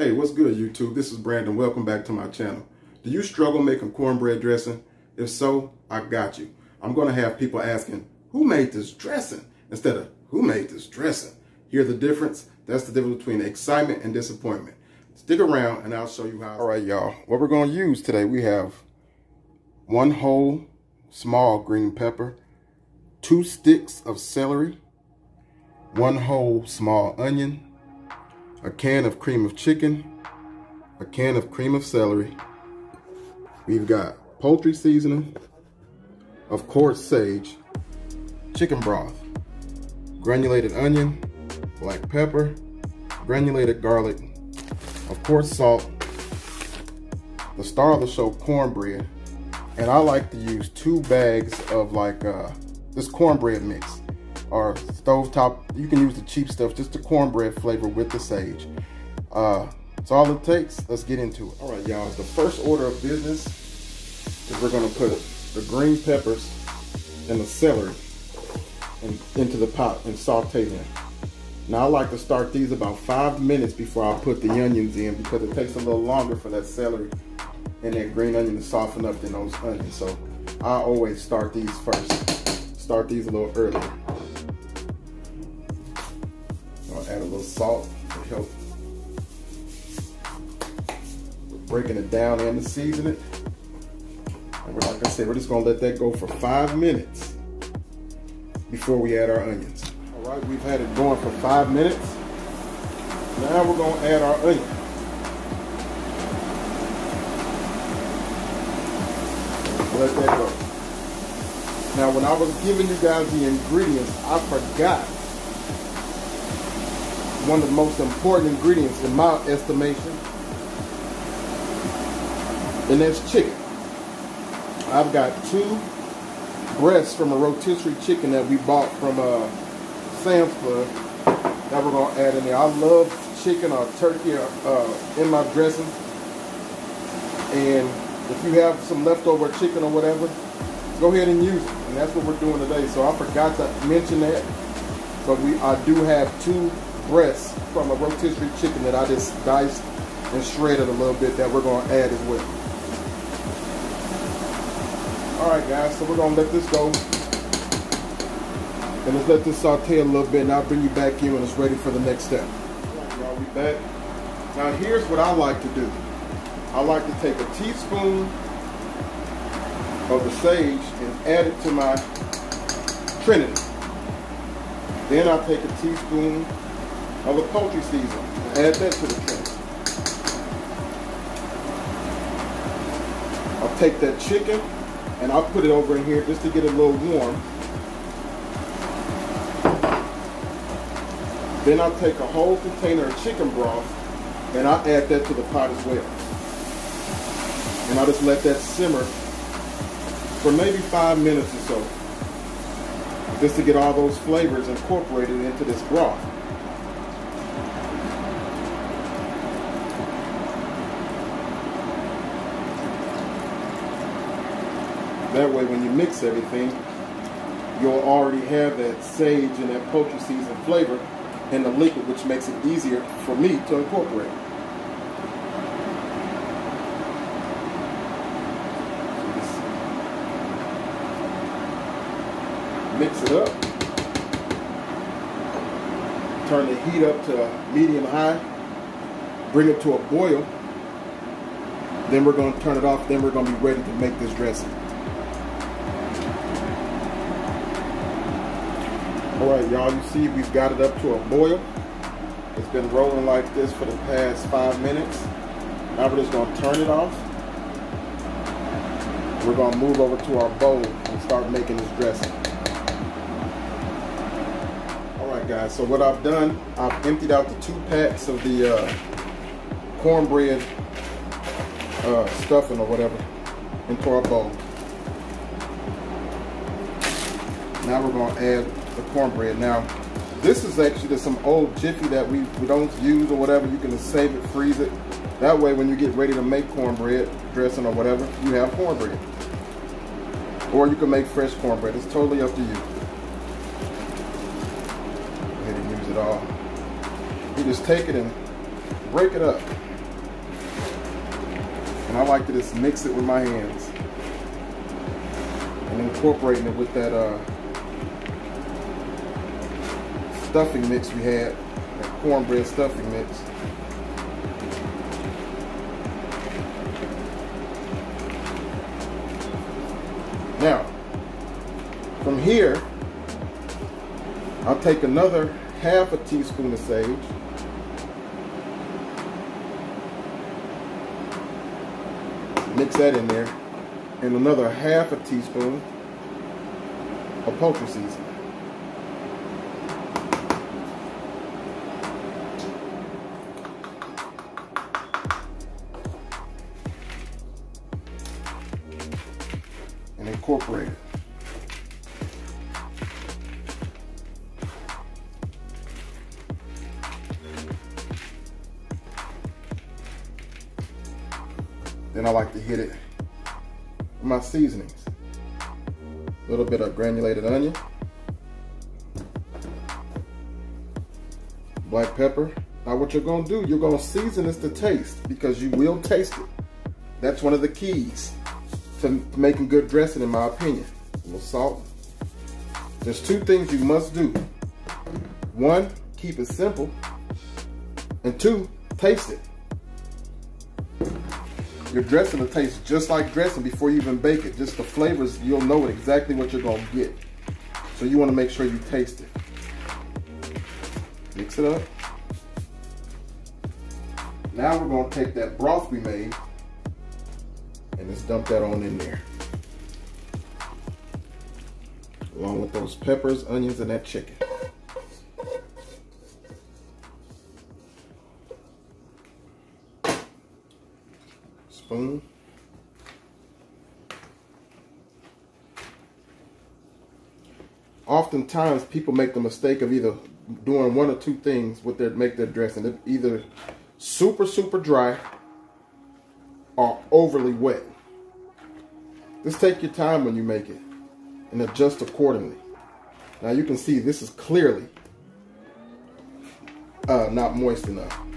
Hey, what's good, YouTube? This is Brandon. Welcome back to my channel. Do you struggle making cornbread dressing? If so, I got you. I'm going to have people asking, who made this dressing? Instead of, who made this dressing? Hear the difference? That's the difference between excitement and disappointment. Stick around and I'll show you how. All right, y'all. What we're going to use today, we have one whole small green pepper, two sticks of celery, one whole small onion, a can of cream of chicken, a can of cream of celery. We've got poultry seasoning, of course sage, chicken broth, granulated onion, black pepper, granulated garlic, of course salt, the star of the show cornbread, and I like to use two bags of like uh, this cornbread mix or stovetop. You can use the cheap stuff, just the cornbread flavor with the sage. Uh, that's all it takes. Let's get into it. All right, y'all. The first order of business is we're gonna put the green peppers and the celery in, into the pot and saute them. Now I like to start these about five minutes before I put the onions in because it takes a little longer for that celery and that green onion to soften up than those onions. So I always start these first. Start these a little earlier. Salt to help breaking it down and to season it. And like I said, we're just gonna let that go for five minutes before we add our onions. All right, we've had it going for five minutes. Now we're gonna add our onion. Let that go. Now, when I was giving you guys the ingredients, I forgot one of the most important ingredients in my estimation, and that's chicken. I've got two breasts from a rotisserie chicken that we bought from uh, Sam's Club that we're gonna add in there. I love chicken or turkey uh, in my dressing, and if you have some leftover chicken or whatever, go ahead and use it. And that's what we're doing today. So I forgot to mention that, but we I do have two breasts from a rotisserie chicken that I just diced and shredded a little bit that we're gonna add as well. All right, guys, so we're gonna let this go. And let's let this saute a little bit and I'll bring you back in when it's ready for the next step. Y'all, we back. Now here's what I like to do. I like to take a teaspoon of the sage and add it to my trinity. Then I'll take a teaspoon of the poultry seasoning and add that to the trinity. I'll take that chicken and I'll put it over in here just to get it a little warm. Then I'll take a whole container of chicken broth and I'll add that to the pot as well and I'll just let that simmer for maybe five minutes or so just to get all those flavors incorporated into this broth. That way when you mix everything, you'll already have that sage and that poultry season flavor in the liquid, which makes it easier for me to incorporate. mix it up. Turn the heat up to medium high. Bring it to a boil. Then we're going to turn it off. Then we're going to be ready to make this dressing. All right, y'all, you see we've got it up to a boil. It's been rolling like this for the past five minutes. Now we're just to turn it off. We're to move over to our bowl and start making this dressing All right, guys. So what I've done, I've emptied out the two packs of the uh, cornbread uh, stuffing or whatever into our bowl. Now we're to add cornbread. Now, this is actually just some old Jiffy that we, we don't use or whatever. You can just save it, freeze it. That way, when you get ready to make cornbread dressing or whatever, you have cornbread. Or you can make fresh cornbread. It's totally up to you. it all. You just take it and break it up. And I like to just mix it with my hands. And incorporating it with that uh, stuffing mix we had, that cornbread stuffing mix. Now, from here, I'll take another half a teaspoon of sage. Mix that in there. And another half a teaspoon of poultry seasoning. Seasonings. A little bit of granulated onion, black pepper. Now what you're gonna do, you're gonna season this to taste because you will taste it. That's one of the keys to making good dressing in my opinion. A little salt. There's two things you must do. One, keep it simple. And two, taste it. Your dressing will taste just like dressing before you even bake it. Just the flavors, you'll know exactly what you're gonna get. So you wanna make sure you taste it. Mix it up. Now we're gonna take that broth we made and just dump that on in there. Along with those peppers, onions, and that chicken. Spoon. Oftentimes people make the mistake of either doing one or two things with their make their dressing. It either super, super dry or overly wet. Just take your time when you make it and adjust accordingly. Now you can see this is clearly uh, not moist enough.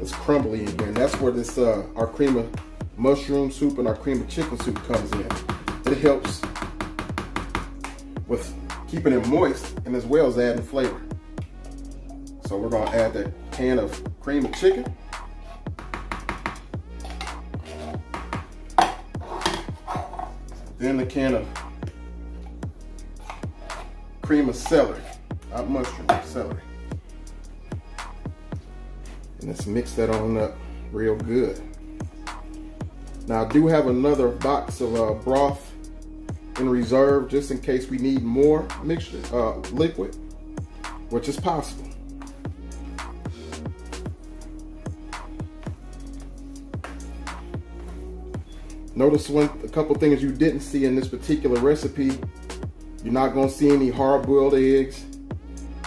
It's crumbly in here. And that's where this uh, our cream of mushroom soup and our cream of chicken soup comes in. It helps with keeping it moist and as well as adding flavor. So we're gonna add that can of cream of chicken. Then the can of cream of celery, not mushroom, celery. And let's mix that on up real good. Now I do have another box of uh, broth in reserve just in case we need more mixture, uh, liquid, which is possible. Notice one a couple things you didn't see in this particular recipe. You're not gonna see any hard-boiled eggs.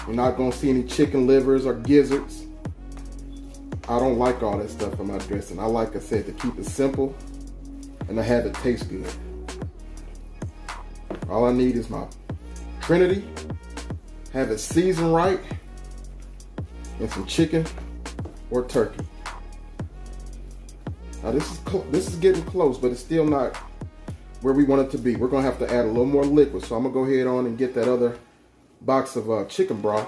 You're not gonna see any chicken livers or gizzards. I don't like all that stuff in my dressing. I like I said to keep it simple and I have it taste good. All I need is my Trinity, have it seasoned right, and some chicken or turkey. Now this is this is getting close, but it's still not where we want it to be. We're gonna have to add a little more liquid, so I'm gonna go ahead on and get that other box of uh, chicken broth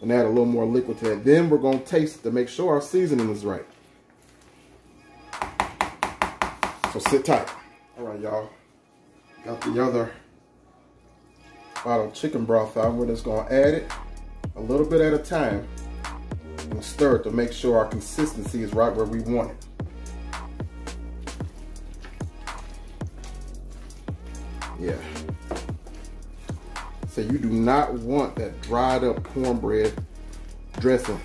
and add a little more liquid to that. Then we're gonna taste to make sure our seasoning is right. So sit tight. All right, y'all. Got the other bottle of chicken broth out. We're just gonna add it a little bit at a time and stir it to make sure our consistency is right where we want it. So you do not want that dried up cornbread dressing.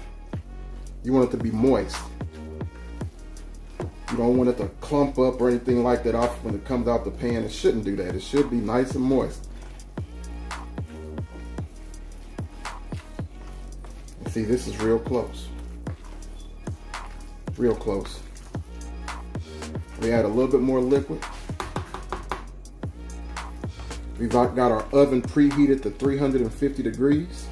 You want it to be moist. You don't want it to clump up or anything like that off when it comes out the pan. It shouldn't do that. It should be nice and moist. see, this is real close. Real close. We add a little bit more liquid. We've got our oven preheated to 350 degrees.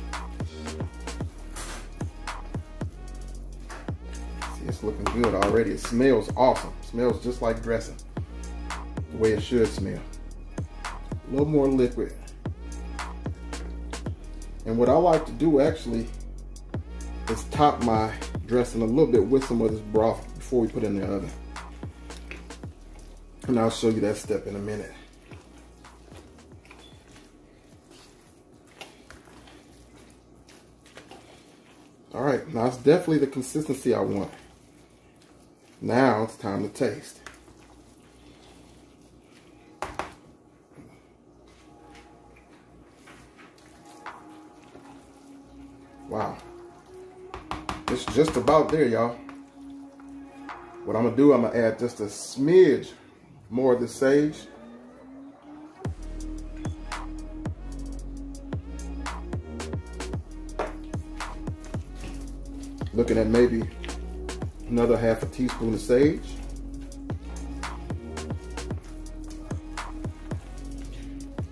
it's looking good already. It smells awesome. It smells just like dressing. The way it should smell. A little more liquid. And what I like to do actually is top my dressing a little bit with some of this broth before we put it in the oven. And I'll show you that step in a minute. Now it's definitely the consistency I want. Now it's time to taste. Wow. It's just about there, y'all. What I'm gonna do, I'm gonna add just a smidge more of the sage. Looking at maybe another half a teaspoon of sage.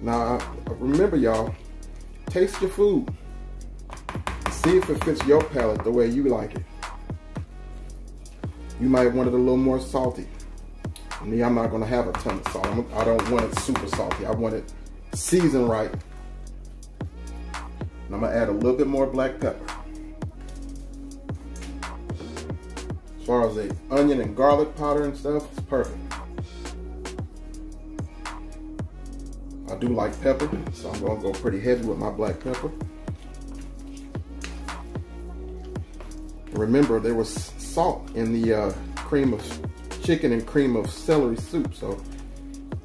Now, remember y'all, taste your food. See if it fits your palate the way you like it. You might want it a little more salty. Me, I'm not gonna have a ton of salt. I don't want it super salty. I want it seasoned right. And I'm gonna add a little bit more black pepper. As far as the onion and garlic powder and stuff, it's perfect. I do like pepper, so I'm gonna go pretty heavy with my black pepper. Remember, there was salt in the uh, cream of chicken and cream of celery soup, so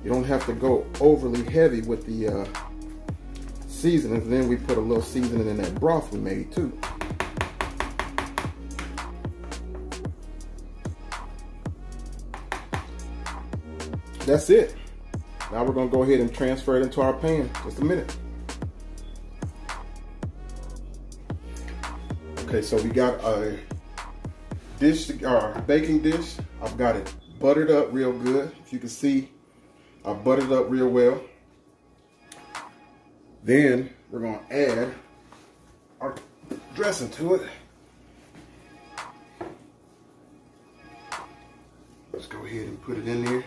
you don't have to go overly heavy with the uh, seasonings. Then we put a little seasoning in that broth we made too. That's it. Now we're gonna go ahead and transfer it into our pan. Just a minute. Okay, so we got a dish, or baking dish. I've got it buttered up real good. If you can see, I buttered up real well. Then we're gonna add our dressing to it. Let's go ahead and put it in there.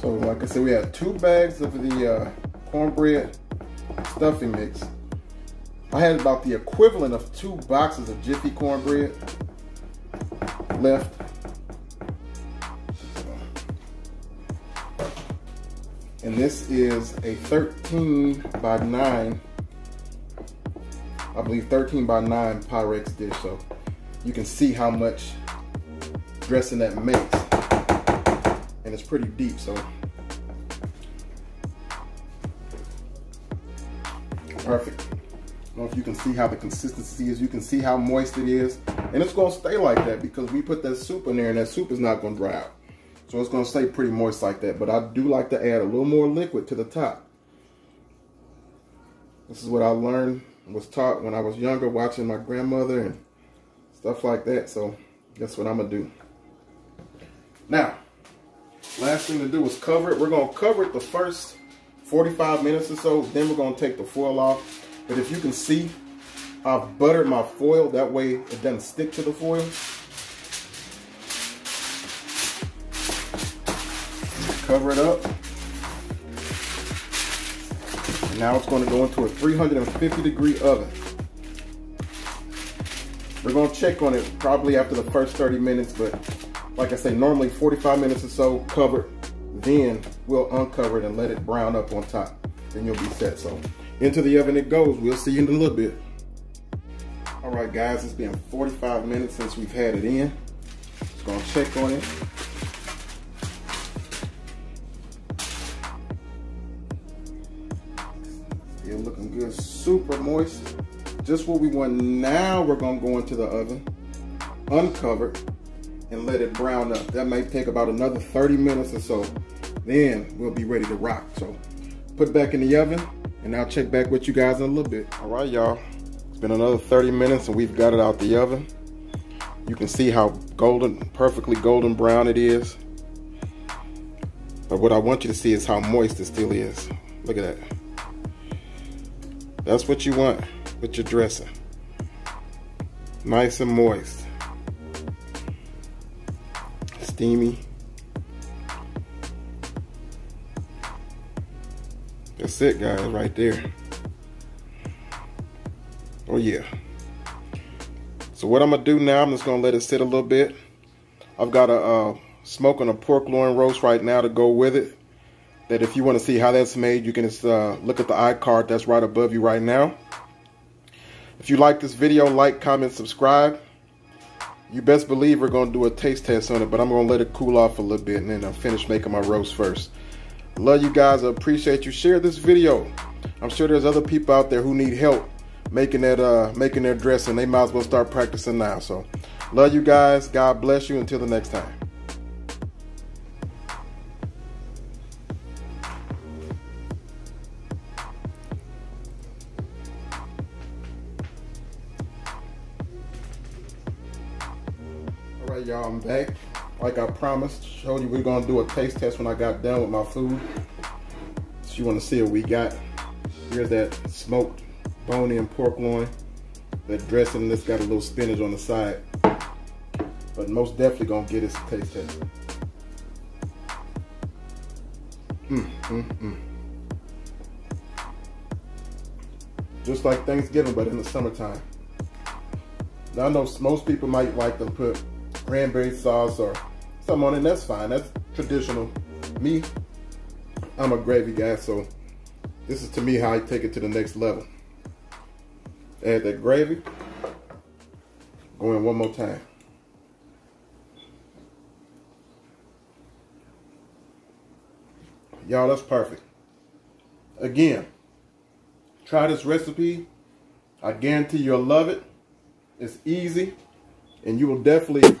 So like I said, we have two bags of the uh, cornbread stuffing mix. I had about the equivalent of two boxes of Jiffy cornbread left. And this is a 13 by 9, I believe 13 by 9 Pyrex dish. So you can see how much dressing that makes and it's pretty deep so. Perfect. I don't know if you can see how the consistency is. You can see how moist it is. And it's gonna stay like that because we put that soup in there and that soup is not gonna dry out. So it's gonna stay pretty moist like that but I do like to add a little more liquid to the top. This is what I learned was taught when I was younger watching my grandmother and stuff like that. So that's what I'm gonna do. Now Last thing to do is cover it. We're going to cover it the first 45 minutes or so. Then we're going to take the foil off. But if you can see, I've buttered my foil. That way it doesn't stick to the foil. Cover it up. Now it's going to go into a 350 degree oven. We're going to check on it probably after the first 30 minutes, but like I say, normally 45 minutes or so covered. Then we'll uncover it and let it brown up on top. Then you'll be set. So into the oven it goes. We'll see you in a little bit. All right, guys, it's been 45 minutes since we've had it in. Just gonna check on it. Still looking good, super moist. Just what we want. Now we're gonna go into the oven, uncovered, and let it brown up. That may take about another 30 minutes or so. Then we'll be ready to rock. So put back in the oven and I'll check back with you guys in a little bit. All right, y'all. It's been another 30 minutes and we've got it out the oven. You can see how golden, perfectly golden brown it is. But what I want you to see is how moist it still is. Look at that. That's what you want with your dressing. Nice and moist. Steamy. That's it, guys, right there. Oh, yeah. So what I'm gonna do now, I'm just gonna let it sit a little bit. I've got a uh, smoking a pork loin roast right now to go with it. That if you want to see how that's made, you can just uh, look at the iCard that's right above you right now. If you like this video, like, comment, subscribe. You best believe we're gonna do a taste test on it, but I'm gonna let it cool off a little bit and then I'll finish making my roast first. Love you guys, I appreciate you. Share this video. I'm sure there's other people out there who need help making that uh making their dressing they might as well start practicing now so love you guys god bless you until the next time y'all i'm back like i promised showed you we are gonna do a taste test when i got done with my food so you want to see what we got here's that smoked bone-in pork loin. That dressing this got a little spinach on the side. But most definitely gonna get its taste test. Mm, mm, mm. Just like Thanksgiving, but in the summertime. Now I know most people might like to put cranberry sauce or something on it, that's fine. That's traditional. Me, I'm a gravy guy, so this is to me how I take it to the next level. Add that gravy. Go in one more time. Y'all, that's perfect. Again, try this recipe. I guarantee you'll love it. It's easy. And you will definitely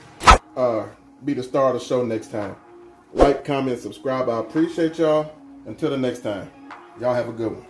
uh, be the star of the show next time. Like, comment, subscribe. I appreciate y'all. Until the next time, y'all have a good one.